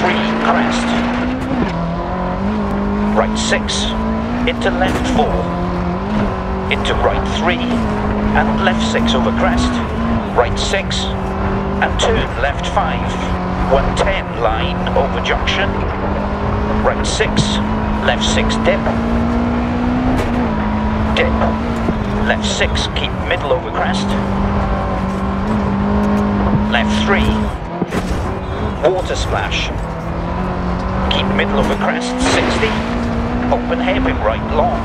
three, crest. Right six, into left four, into right three, and left six over crest. Right six, and turn left five. 110 line over junction. Right six, left six dip. Dip. Left six, keep middle over crest. Left three, water splash keep middle over crest, 60, open hairpin right long,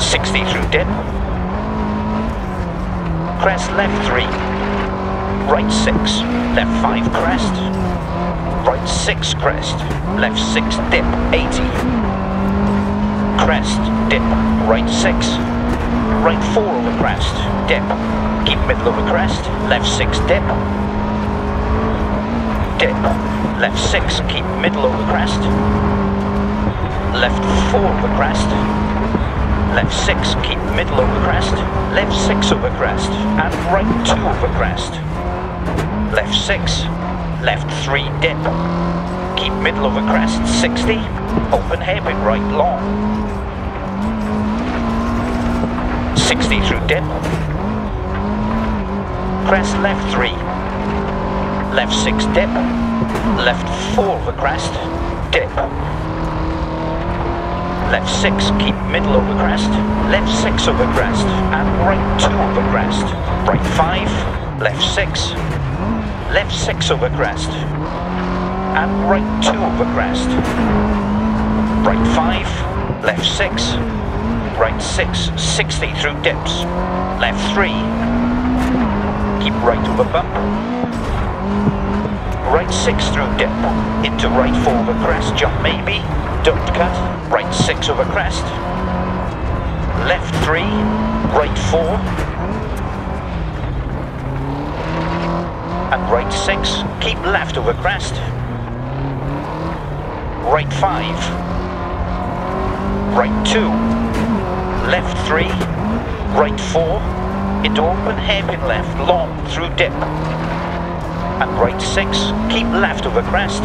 60 through dip, crest left 3, right 6, left 5 crest, right 6 crest, left 6 dip, 80, crest, dip, right 6, right 4 over crest, dip, keep middle of over crest, left 6 dip, dip, left 6 keep middle over crest, left 4 over crest, left 6 keep middle over crest, left 6 over crest, and right 2 over crest, left 6, left 3 dip, keep middle over crest, 60, open hairpin right long, 60 through dip, crest left 3, left 6 dip, left 4 over crest, dip, left 6 keep middle over crest, left 6 over crest, and right 2 over crest, right 5, left 6, left 6 over crest, and right 2 over crest, right 5, left 6, right 6, 60 through dips, left 3, keep right over bump, right 6 through dip, into right 4 over crest, jump maybe, don't cut, right 6 over crest, left 3, right 4, and right 6, keep left over crest, right 5, right 2, left 3, right 4, into open hairpin left, long through dip, and right 6, keep left over crest,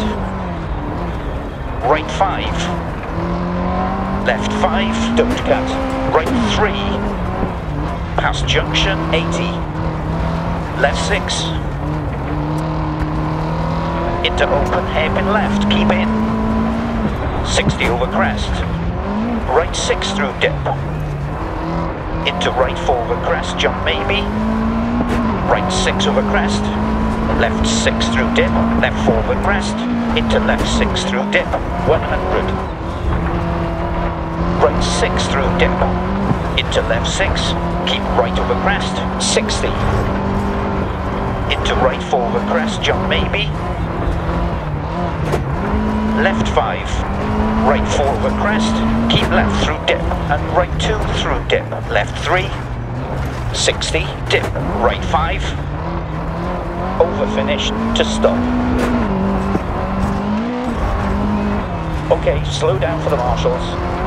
right 5, left 5, don't cut, right 3, past junction 80, left 6, into open hairpin left, keep in, 60 over crest, right 6 through dip, into right 4 over crest, jump maybe, right 6 over crest, left 6 through dip, left 4 over crest, into left 6 through dip, 100, right 6 through dip, into left 6, keep right over crest, 60, into right 4 over crest, jump maybe, left 5, right 4 over crest, keep left through dip, and right 2 through dip, left 3, 60, dip, right 5, over finish to stop. Okay, slow down for the marshals.